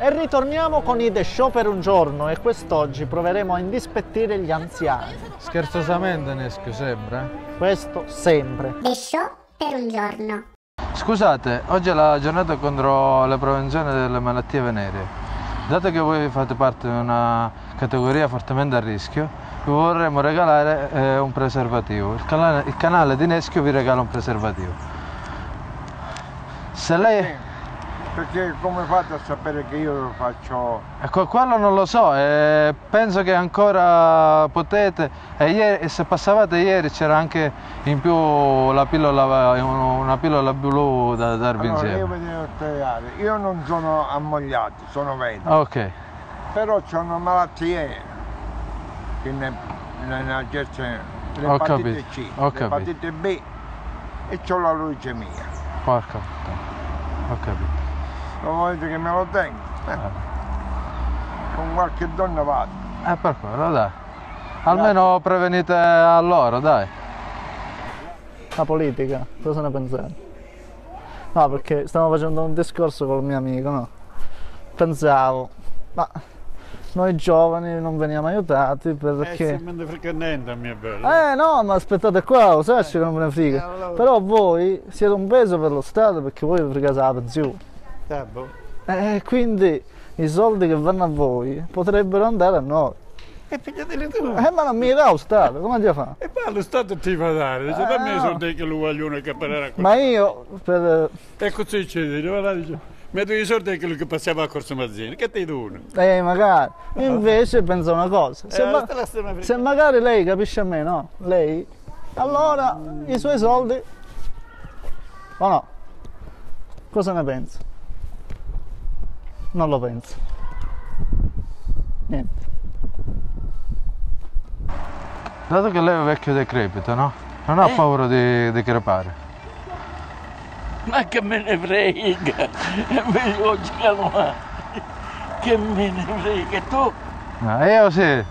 E ritorniamo con i The Show per un giorno e quest'oggi proveremo a indispettire gli anziani. Scherzosamente Neschio sembra. Questo sempre. The show per un giorno. Scusate, oggi è la giornata contro la prevenzione delle malattie veneree. Dato che voi fate parte di una categoria fortemente a rischio, vi vorremmo regalare eh, un preservativo. Il canale, il canale di Neschio vi regala un preservativo. Se lei... Perché come fate a sapere che io lo faccio? Ecco, quello non lo so, eh, penso che ancora potete. E, ieri- e se passavate ieri c'era anche in più la pillola, una pillola blu da darvi Allora, io insieme. spiegare, io non sono ammogliato, sono vecchio, Ok, però ho una malattia che ne, ne, ne l'epatite C, l'epatite B e ho la leucemia. porca puttana. Ho capito. Non volete che me lo tengo? Eh, con qualche donna vado. Eh, per quello, dai. Almeno prevenite a loro, dai. La politica, cosa ne pensate? No, perché stavo facendo un discorso col mio amico, no? Pensavo, ma noi giovani non veniamo aiutati Eh, perché... se me ne frega niente a mia bello. Eh no, ma aspettate qua, lo sai che non me ne frega. Eh, allora- Però voi siete un peso per lo Stato perché voi vi fregate la pensione. Ah, boh. E quindi i soldi che vanno a voi potrebbero andare a noi. E pigliateli tu. Eh ma non mi dà lo Stato, come ti fa? E poi lo Stato ti fa dare, dice Eh, dammi i soldi che lo vogliono che parlerà Ma io per... E così ci dice, metto i soldi che che passava a Corso Mazzini, che ti dono? Eh magari. Invece penso una cosa. Se, Eh, ma- se magari lei capisce a me, no? Lei, allora i suoi soldi. O no? Cosa ne pensa? Non lo penso. Niente. Dato che lei è vecchio decrepito, no? Non ha paura di, di crepare. Ma che me ne frega, è meglio oggi che me ne frega, tu No, io sì. eh,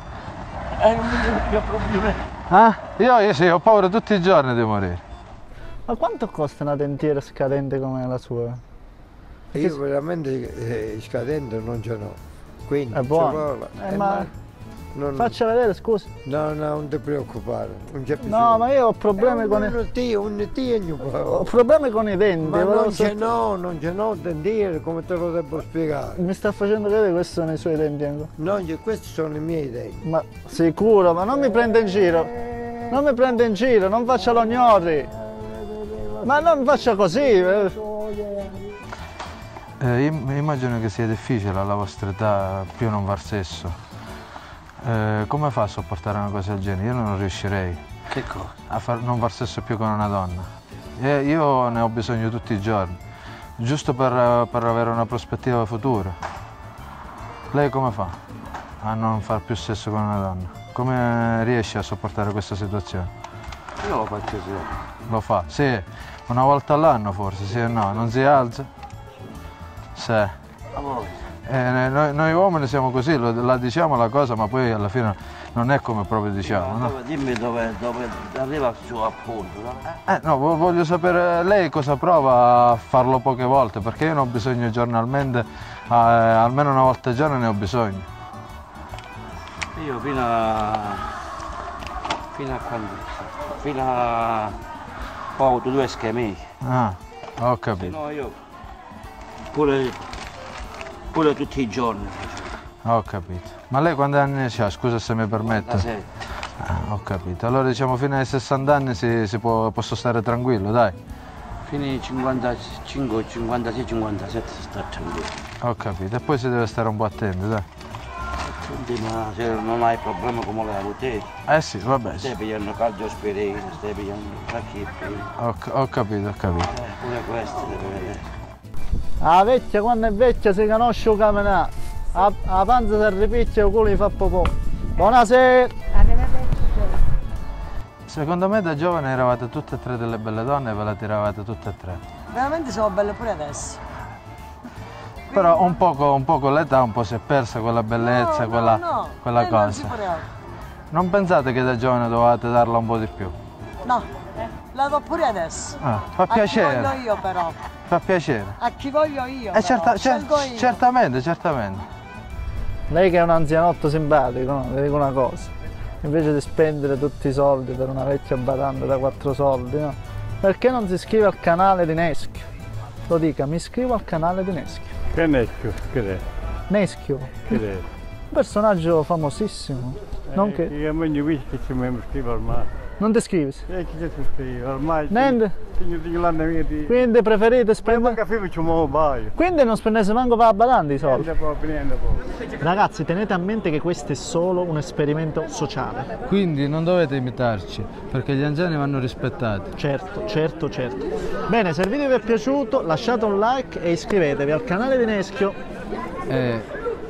non me ne frega proprio niente. Ah? Io, io sì, ho paura tutti i giorni di morire. Ma quanto costa una dentiera scadente come la sua? Io veramente eh, scadente non ce n'ho. Quindi È buono. ci vuole. Eh, Eh, ma- non, Faccia vedere, scusi. no, no, non ti preoccupare, non c'è bisogno. No, ma io ho problemi con i. un tio, un tio, Ho problemi con i denti. ma non ce sa- n'ho, non ce n'ho dentiere, come te lo devo spiegare? Mi sta facendo vedere questi sono i suoi denti ancora. No, io- questi sono i miei denti. Ma sicuro, ma non mi prende in giro. Non mi prende in giro, non faccia l'ognori. Ma non faccia così. Eh. Eh, im- immagino che sia difficile alla vostra età più non far sesso. Eh, come fa a sopportare una cosa del genere? Io non riuscirei Che cosa? a far- non far sesso più con una donna. E io ne ho bisogno tutti i giorni, giusto per, per avere una prospettiva futura. Lei come fa a non far più sesso con una donna? Come riesce a sopportare questa situazione? Io lo faccio sì. Lo fa? Sì, una volta all'anno forse, sì o no? Non si alza? Sì. Eh, noi, noi uomini siamo così, lo- la diciamo la cosa, ma poi alla fine non è come proprio diciamo, no? dove- dimmi dove, dove arriva il suo appunto, no? Eh, no, vo- voglio sapere lei cosa prova a farlo poche volte, perché io ne ho bisogno giornalmente, eh, almeno una volta al giorno ne ho bisogno. Io fino a... fino a quando? Fino a... Ho avuto due schemi. Ah, ho capito, pure, pure tutti i giorni ho capito. Ma lei quanti anni ha? Scusa se mi permette. 47. Ah, ho capito. Allora diciamo fino ai 60 anni si, si può, posso stare tranquillo, dai. Fino ai 55, 56, 57 sta tranquillo. Ho capito. E poi si deve stare un po' attenti, dai. Senti, ma se non hai problemi come l'hai avuto te, Eh sì, vabbè, stai pigliando cardiospirina, stai pigliando trachipina, Ho, ho capito, ho capito. eh, pure questo devi vedere. La vecchia quando è vecchia si conosce un camminare. La, la panza si ripicchia e il culo gli fa popò. Buonasera. Secondo me da giovane eravate tutte e tre delle belle donne e ve la tiravate tutte e tre. Veramente siamo belle pure adesso. Però un po', con- un po' con l'età un po' si è persa quella bellezza, No, quella, no, no. quella Eh, non cosa. poteva. Non pensate che da giovane dovevate darla un po' di più? No, la do pure adesso. Ah, fa piacere. voglio io però. Fa piacere. A chi voglio io. Eh, certa- cer- io. certamente, certamente. Lei che è un anzianotto simpatico, no? Le dico una cosa. Invece di spendere tutti i soldi per una vecchia badante da 4 soldi, no? Perché non si iscrive al canale di Neschio? Lo dica, mi iscrivo al canale di Neschio. Che necchio, che è? Neschio, Che è? un personaggio famosissimo. Non che... Io ci mi scrivo ormai. Non ti iscrivi? E chi ci scrive? Ormai... Niente? Quindi preferite Ma spendere... caffè facciamo un baio. Quindi non spendete manco per la badante i soldi? Niente proprio, niente proprio. Ragazzi, tenete a mente che questo è solo un esperimento sociale. Quindi non dovete imitarci, perché gli anziani vanno rispettati. Certo, certo, certo. Bene, se il video vi è piaciuto lasciate un like e iscrivetevi al canale di Neschio. E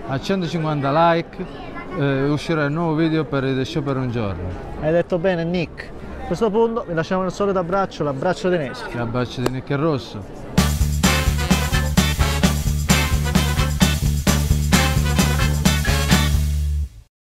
a 150 like eh, uscirà il nuovo video per il The Show per un giorno. Hai detto bene Nick. A questo punto vi lasciamo il solito abbraccio, l'abbraccio di Neschio. Che abbraccio di Nick e Rosso.